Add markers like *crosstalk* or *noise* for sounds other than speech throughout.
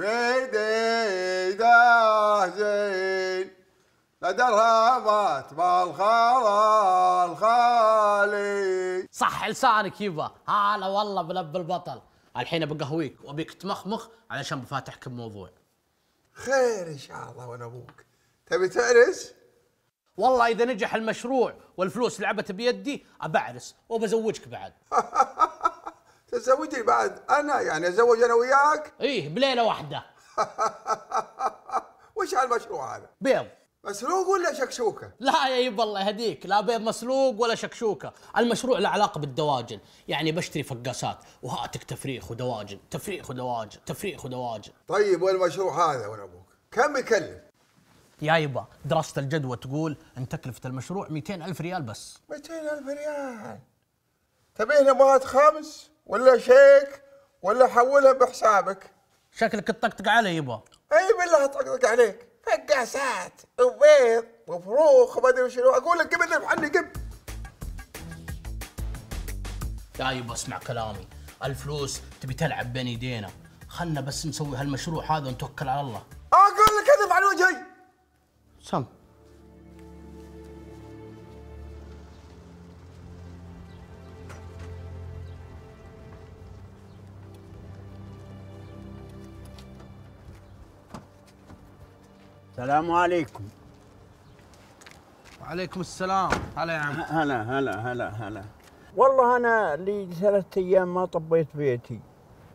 في ديده زين الخالي. صح لسانك يبا. هلا والله بلب البطل. الحين بقهويك وأبيك تمخمخ علشان بفاتحك بموضوع خير إن شاء الله وأنا أبوك. تبي تعرس؟ والله إذا نجح المشروع والفلوس لعبت بيدي أبعرس وبزوجك بعد. *laughs* تزوجني بعد. أنا يعني ازوج أنا وياك؟ إيه بليلة واحدة. *laughs* وش هالمشروع هذا؟ بيض. مسروق ولا شكشوكة؟ لا يا يبا الله يهديك. لا بيض مسلوق ولا شكشوكة. المشروع له علاقة بالدواجن. يعني بشتري فقاسات وهاتك تفريخ ودواجن. تفريخ ودواجن. تفريخ ودواجن. طيب والمشروع هذا وأنا أبوك؟ كم يكلف؟ يا يبا دراسة الجدوى تقول إن تكلفة المشروع 200 ألف ريال بس. 200 ألف ريال. تبيه نبات خمس ولا شيك ولا حولها بحسابك؟ شكلك تطقطق علي يبا. أي بالله طقطق عليك. فقاسات وبيض وفروخ وما أدري شنو. أقول لك قبل ذبح عني قب يا يبا اسمع كلامي. الفلوس تبي تلعب بين يدينا. خلنا بس نسوي هالمشروع هذا ونتوكل على الله. أقول لك اذب على وجهي سم. السلام عليكم. وعليكم السلام. هلا يا عم. هلا هلا هلا هلا. والله أنا لي ثلاثة أيام ما طبيت بيتي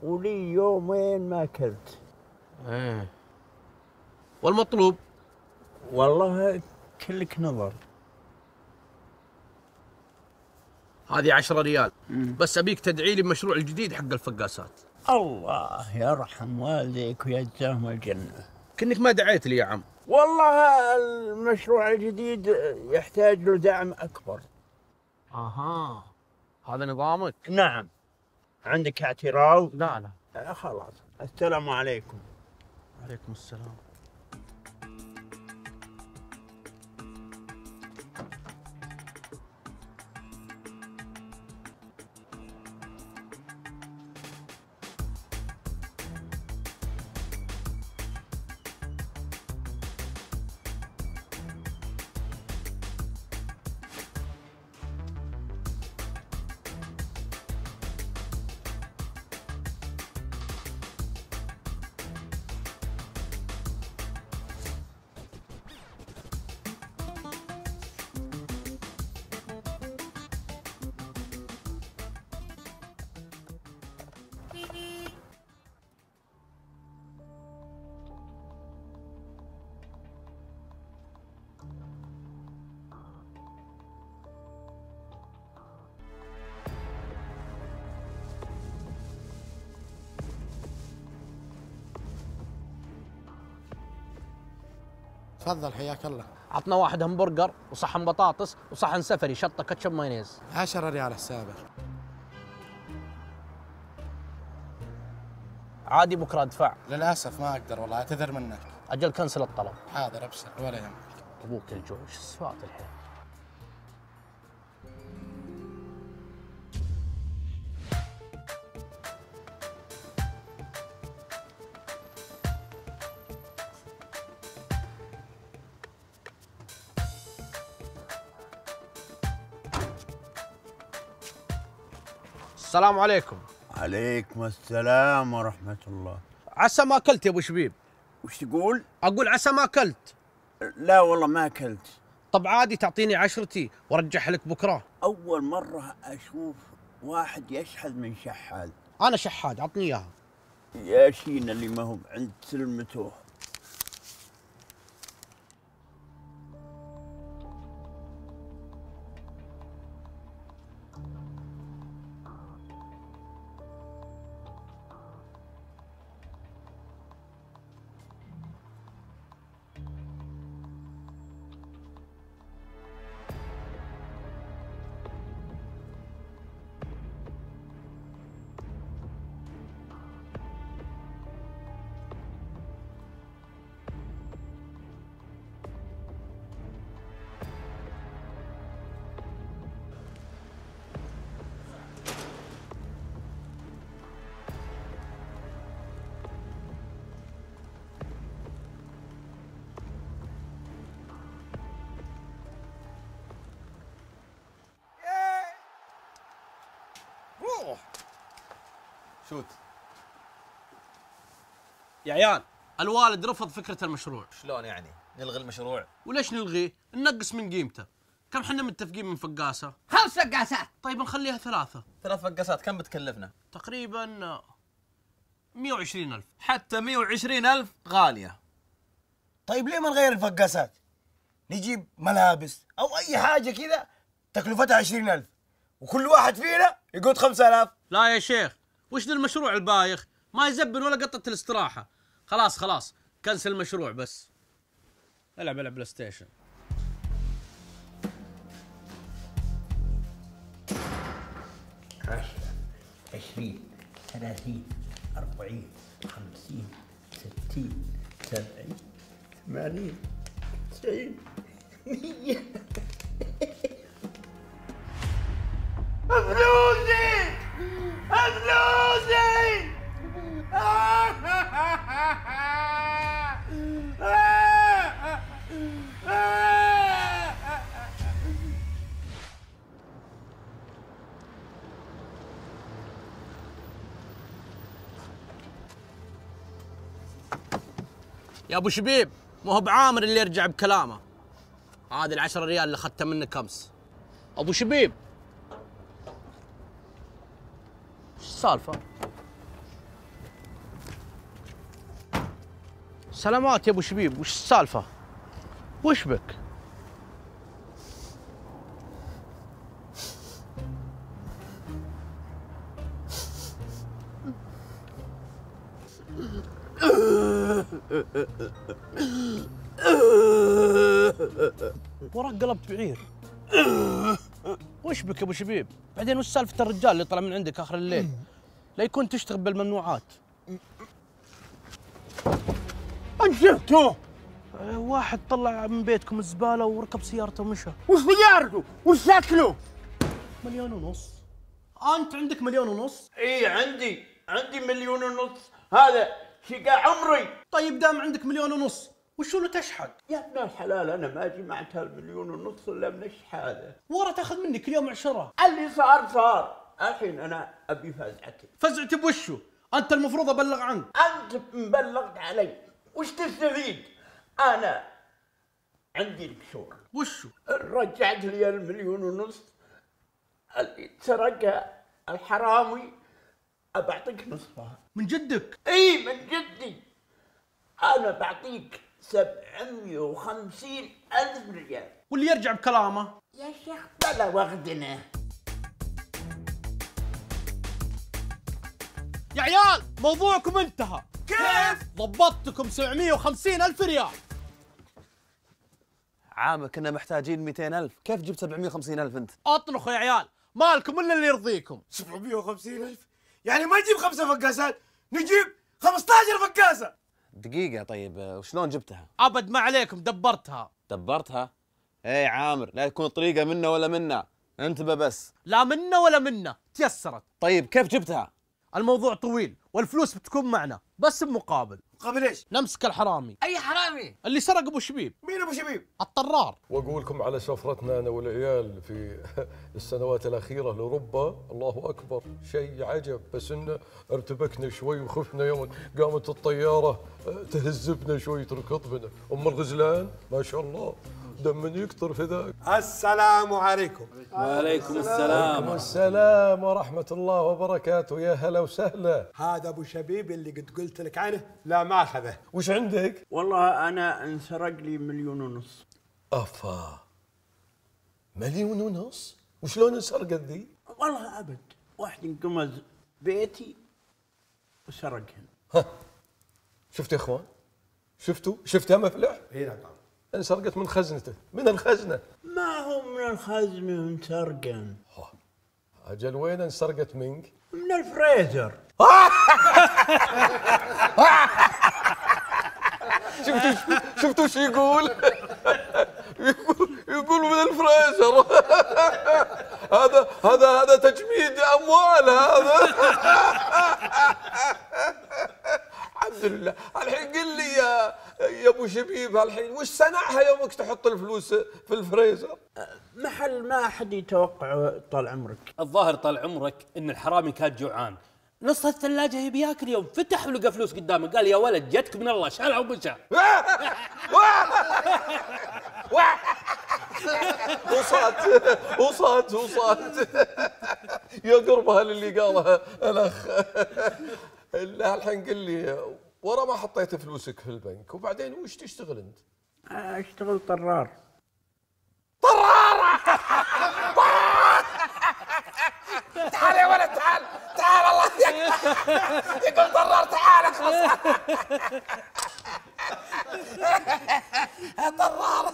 ولي يومين ما أكلت. إيه. والمطلوب؟ والله كلك نظر. هذه 10 ريال. بس أبيك تدعي لي بمشروع الجديد حق الفقاسات. الله يرحم والديك ويجزاهم الجنة. كنك ما دعيت لي يا عم. والله المشروع الجديد يحتاج له دعم أكبر. أها. هذا نظامك؟ نعم. عندك اعتراض؟ لا لا. آه، خلاص. السلام عليكم. عليكم السلام. تفضل حياك الله. عطنا واحد همبرجر وصحن بطاطس وصحن سفري شطة كاتشب مايونيز. 10 ريال حسابك. عادي بكرة أدفع. للأسف ما أقدر والله أعتذر منك. أجل كنسل الطلب. حاضر أبشر ولا يهمك. أبوك الجوع إيش السواد الحين السلام عليكم. عليكم السلام ورحمة الله. عسى ما أكلت يا أبو شبيب. وش تقول؟ أقول عسى ما أكلت. لا والله ما أكلت. طب عادي تعطيني عشرتي وارجعها لك بكرة. أول مرة أشوف واحد يشحذ من شحاذ. أنا شحاد عطني إياها. يا شينا اللي ما هو عند سلمته. شوت. يا عيال الوالد رفض فكرة المشروع. شلون يعني؟ نلغي المشروع؟ وليش نلغيه؟ ننقص من قيمته. كم حنا متفقين من فقاسة؟ خمس فقاسات. طيب نخليها ثلاثة. ثلاث فقاسات كم بتكلفنا؟ تقريبا آه، 120 ألف. حتى 120 ألف غالية. طيب ليه ما نغير الفقاسات؟ نجيب ملابس أو أي حاجة كذا تكلفتها عشرين ألف. وكل واحد فينا يقط خمسة آلاف. لا يا شيخ وش ذا المشروع البايخ؟ ما يزبن ولا قطة الاستراحة. خلاص خلاص cancel المشروع بس. العب العب PlayStation. عشرة عشرين ثلاثين أربعين خمسين ستين سبعين ثمانين تسعين مية. *laughs* فلوسي فلوسي يا أبو شبيب ما هو بعامر اللي يرجع بكلامه. هذه العشرة ريال اللي أخذتها منك أمس. أبو شبيب إيش السالفة؟ سلامات يا ابو شبيب وش السالفة؟ وش بك؟ وراك قلبت بعير وش بك يا أبو شبيب؟ بعدين وش سالفة الرجال اللي طلع من عندك آخر الليل؟ لا يكون تشتغل بالممنوعات. أنشفته أه، واحد طلع من بيتكم الزبالة وركب سيارته ومشى. وش سيارته؟ وش شكله؟ مليون ونص. أنت عندك مليون ونص؟ إي عندي. عندي مليون ونص. هذا شقاء عمري. طيب دام عندك مليون ونص وشو اللي تشحد؟ يا ابن الحلال أنا ما جمعت هالمليون ونص إلا من الشحاده ورا تاخذ مني كل يوم عشرة. اللي صار صار. الحين أنا أبي فزعتي. فزعتي بوشو؟ أنت المفروض أبلغ عنك. أنت مبلغت علي. وش تستفيد؟ أنا عندي لك شغل وشو؟ رجعت لي المليون ونص اللي سرقها الحرامي. أبعطيك نصفها. من جدك؟ إي من جدي. أنا بعطيك سبعمية وخمسين ألف ريال. واللي يرجع بكلامه. يا شيخ بلا وغدنا. يا عيال موضوعكم انتهى. كيف؟ ضبطتكم 750 ألف ريال. عامر كنا محتاجين 200 ألف. كيف جبت 750 ألف أنت؟ اطنخوا يا عيال. مالكم إلا اللي يرضيكم. 750 ألف؟ يعني ما نجيب خمسة فقاسات نجيب 15 فقاسة. دقيقة طيب آه، وشلون جبتها؟ أبد ما عليكم دبرتها. دبرتها؟ إيه عامر لا تكون طريقة منا ولا منا انتبه بس. لا منا ولا منا تيسرت. طيب كيف جبتها؟ الموضوع طويل والفلوس بتكون معنا بس بمقابل. قبل إيش؟ نمسك الحرامي. أي حرامي؟ اللي سرق أبو شبيب. مين أبو شبيب؟ الطرار. واقول لكم على سفرتنا أنا والعيال في *laughs* السنوات الأخيرة لأوروبا. الله أكبر. شيء عجب. بس انه ارتبكنا شوي وخفنا يوم قامت الطيارة آه، تهزبنا شوي تركض بنا. أم الغزلان؟ ما شاء الله. دم يكثر في ذاك. السلام عليكم. وعليكم السلام. السلام ورحمة الله وبركاته. يا هلا وسهلا. هذا أبو شبيب اللي قد قلت لك عنه لا ما اخذه وش عندك؟ والله أنا انسرق لي مليون ونص. أفا. مليون ونص؟ وشلون انسرقت ذي والله أبد. واحد انقمز بيتي وسرقهن. شفت يا إخوان؟ شفتوا؟ شفت يا مفلح؟ اي نعم انسرقت من خزنته من الخزنة. ما هو من الخزنة انسرقن أجل وين انسرقت منك؟ من الفريزر. *laughs* شفتوا شفتوا شو يقول؟ *laughs* يقول يقول من الفريزر. *laughs* هذا هذا هذا تجميد أموال هذا. الحمد لله. الحين قل لي يا يا أبو شبيب الحين وش صنعها يومك تحط الفلوس في الفريزر؟ محل ما حد يتوقع طال عمرك. الظاهر طال عمرك إن الحرامي كان جوعان. نص الثلاجة يبي ياكل يوم فتح ولقى فلوس قدامه قال يا ولد جتك من الله شالها ومشى وصلت وصلت وصلت. يا قربها للي قالها الأخ. لا الحين قل لي ورا ما حطيت فلوسك في البنك وبعدين وش تشتغل أنت؟ أشتغل طرار. تعال يا ولد تعال تعال الله يقول ضرار تعال اخلص. *laughs* ضرار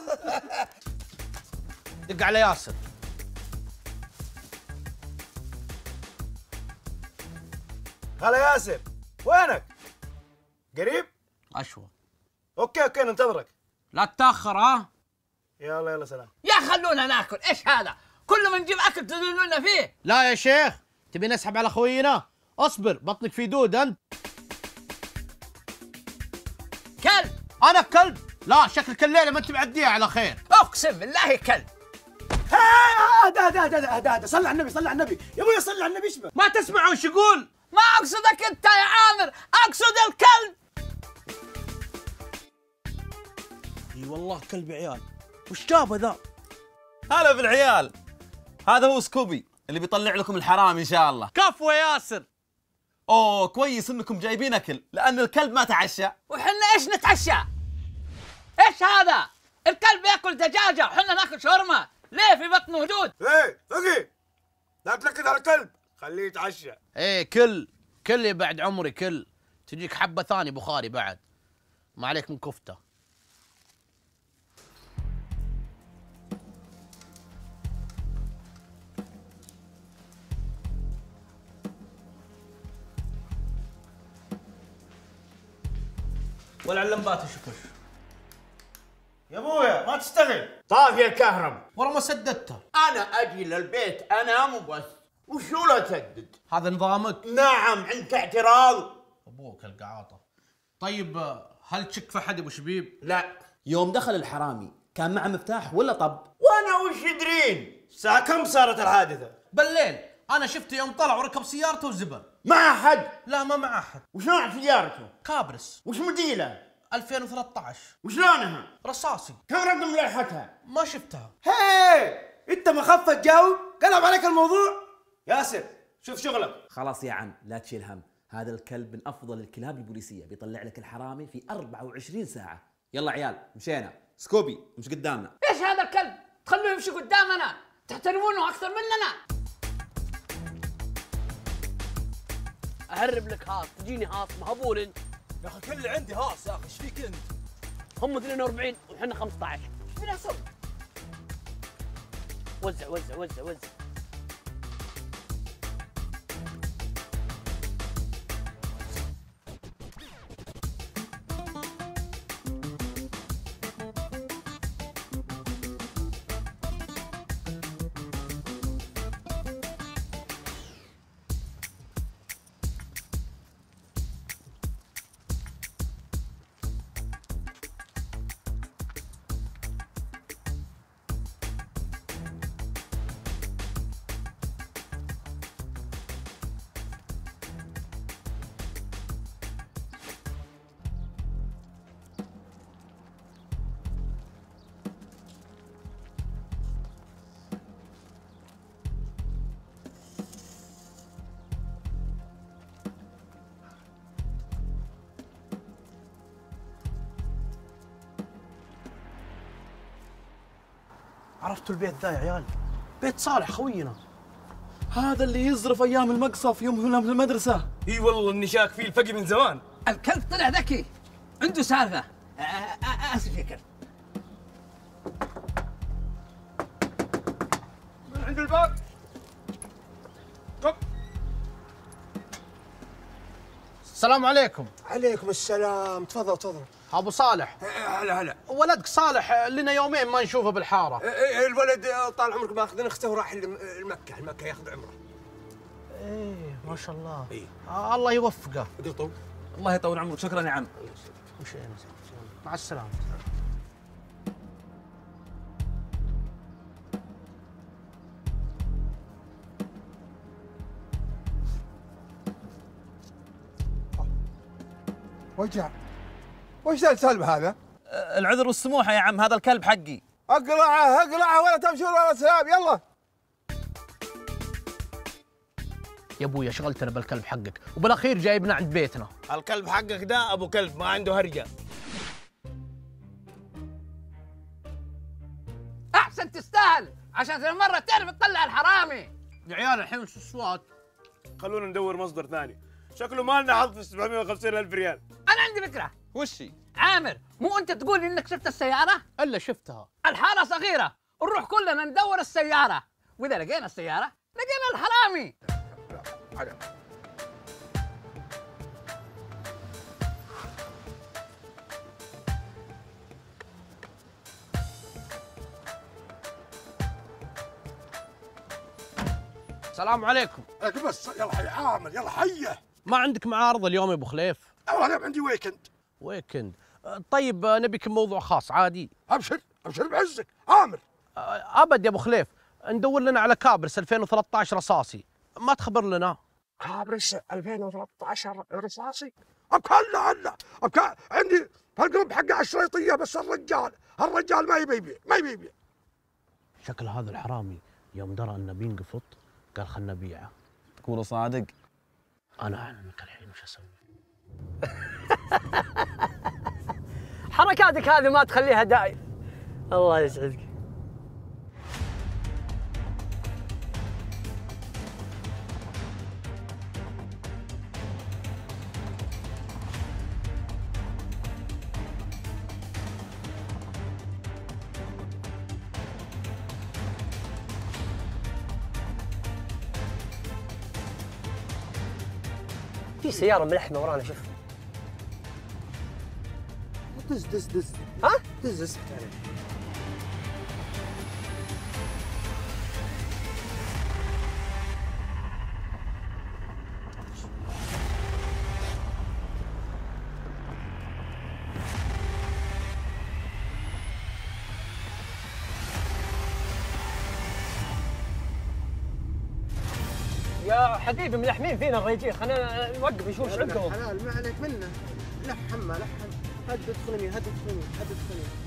دق على ياسر. هلا ياسر. وينك؟ قريب؟ أشوى. okay okay ننتظرك. لا تتأخر ها؟ يلا يلا سلام. يا خلونا ناكل. إيش هذا؟ كل ما نجيب أكل تذلونا فيه. لا يا شيخ تبي نسحب على خوينا أصبر بطنك في دود أنت. كلب. أنا كلب؟ لا شكلك الليلة ما أنت معديها على خير. أقسم بالله كلب. اهدى اهدى اهدى اهدى صلي على النبي صلي على النبي. يا أبوي صلي على النبي إيش بك؟ ما تسمع وش يقول؟ ما اقصدك أنت يا عامر أقصد الكلب. إي والله كلب يا عيال. وش جابه ذا؟ هلا بالعيال هذا هو سكوبي اللي بيطلع لكم الحرام إن شاء الله. كفو يا ياسر. أوه كويس إنكم جايبين أكل لأن الكلب ما تعشى. وحنا إيش نتعشى؟ إيش هذا؟ الكلب يأكل دجاجة وحنا ناكل شاورما. ليه في بطنه دود إيه فقيه لا تنكد على الكلب. خليه يتعشى. إيه كل كل يا بعد عمري كل. تجيك حبة ثاني بخاري بعد. ما عليك من كفتة. ولا اللمبات شكش يا أبويا ما تشتغل. طافي الكهرب ورا ما سددتها أنا أجي للبيت أنام وبس. وشو لا تسدد هذا نظامك. نعم عندك اعتراض. أبوك القعاطه طيب هل تشك في حد أبو شبيب؟ لا. يوم دخل الحرامي كان معه مفتاح ولا طب؟ وأنا وش يدرين؟ الساعة كم صارت الحادثة؟ بالليل. أنا شفته يوم طلع وركب سيارته وزبر ما حد لا ما مع أحد. وش نوع سيارته؟ كابرس. وش موديله 2013 وش لونها رصاصي. كم رقم لوحتها؟ ما شفتها. هي! أنت ما خفت تجاوب قلب عليك الموضوع. ياسر شوف شغلك. خلاص يا عم لا تشيل هم. هذا الكلب من أفضل الكلاب البوليسية. بيطلع لك الحرامي في 24 ساعة. يلا عيال مشينا. سكوبي مش قدامنا. إيش هذا الكلب؟ تخلوه يمشي قدامنا. تحترمونه أكثر مننا. أهرب لك هاص تجيني هاص مهبول أنت. يا أخي كل اللي عندي هاص يا أخي إيش فيك أنت؟ هم 42 وحنا 15 إيش فينا نسوي؟ وزع وزع وزع وزع. عرفتوا البيت ذا يا عيال؟ بيت صالح خوينا. هذا اللي يزرف أيام المقصف يوم هنا في المدرسة. إي والله إني شاك فيه الفقي من زمان. الكلب طلع ذكي. عنده سالفة. أسف يا كلب. من عند الباب. السلام عليكم. عليكم السلام. تفضل تفضل. أبو صالح. إيه، إيه، هلا هلا. ولدك صالح لنا يومين ما نشوفه بالحارة. إيه، الولد آه، طال عمرك ماخذ أخته وراح لمكه لمكه ياخذ عمره. إيه ما شاء الله. إيه؟ آه الله يوفقه. قطو الله يطول عمرك. شكرا يا عم. مع السلامة. وجع. وش ذا السلب هذا؟ العذر والسموحه يا عم هذا الكلب حقي. اقلعه اقلعه ولا تمشون ولا سلام يلا. يا ابويا شغلتنا بالكلب حقك. وبالأخير جايبنا عند بيتنا. الكلب حقك ده أبو كلب ما عنده هرجة. أحسن تستاهل عشان المره تعرف تطلع الحرامي. يا عيال الحين وش الصوت؟ خلونا ندور مصدر ثاني. شكله ما لنا حظ في 750 ألف ريال. أنا عندي فكرة. وشي؟ عامر مو أنت تقول إنك شفت السيارة؟ ألا شفتها. الحارة صغيرة نروح كلنا ندور السيارة. وإذا لقينا السيارة لقينا الحرامي. السلام عليكم. لكن بس يلا حي عامر يلا حيه ما عندك معارض اليوم يا أبو خليف؟ والله اليوم عندي weekend weekend. أه، طيب أه، نبيك موضوع خاص عادي. أبشر أبشر بعزك. عامر أه، أبد يا أبو خليف ندور لنا على Caprice 2013 رصاصي. ما تخبر لنا؟ Caprice 2013 رصاصي؟ أبك هلا أبك. عندي هال group حق الشريطية بس الرجال. الرجال ما يبي يبيع ما يبي يبيع. شكل هذا الحرامي يوم درى أنه بينقفط قال خلنا نبيعه. تقول صادق؟ أنا اعلمك الحين وش أسوي. *laughs* *laughs* حركاتك هذه ما تخليها داعي الله يسعدك. في سيارة ملحمة ورانا شوف. دز دز دز ها؟ دز دز يا حبيبي ملحمين فينا الرجال خلينا نوقف نشوف إيش عندهم. حلال ما عليك منه. لحم ما لحم هد ادخل يمين هد ادخل يمين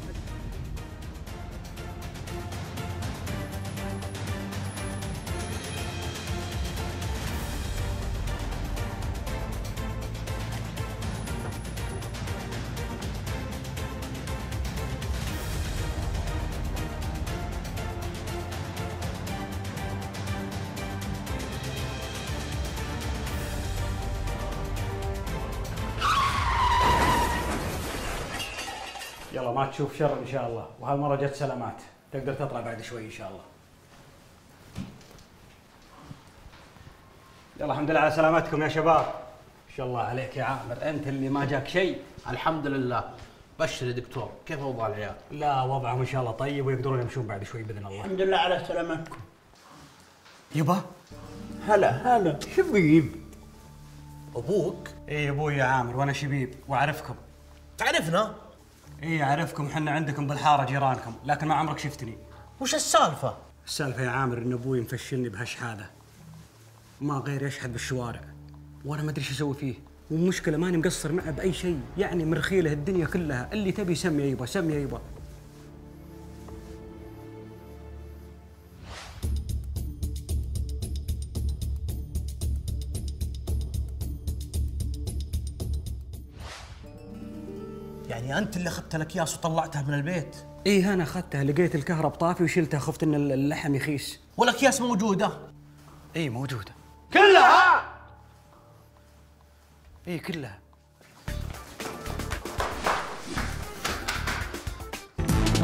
تشوف شر إن شاء الله. وهالمرة جت سلامات. تقدر تطلع بعد شوي إن شاء الله. يلا الحمد لله على سلامتكم يا شباب. ان شاء الله عليك يا عامر. أنت اللي ما جاك شيء. الحمد لله. بشر يا دكتور. كيف اوضاع العيال؟ لا وضعهم إن شاء الله طيب ويقدرون يمشون بعد شوي بإذن الله. الحمد لله على سلامتكم يبا؟ هلا هلا. شبيب أبوك؟ اي أبوي يا عامر وأنا شبيب. وأعرفكم. تعرفنا؟ إي أعرفكم إحنا عندكم بالحارة جيرانكم لكن ما عمرك شفتني. وش السالفة؟ السالفة يا عامر إن أبوي مفشلني بهالشحاذه ما غير يشحذ بالشوارع. وأنا ما أدري إيش أسوي فيه. والمشكلة ماني مقصر معه بأي شيء. يعني مرخيله الدنيا كلها. اللي تبي سمي يبا سمي يبا. يعني أنت اللي أخذت الأكياس وطلعتها من البيت؟ إيه أنا أخذتها لقيت الكهرب طافي وشلتها خفت إن اللحم يخيس. والأكياس موجودة؟ إيه موجودة. كلها؟ إيه كلها.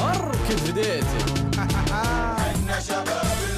أركب بديتك *laughs*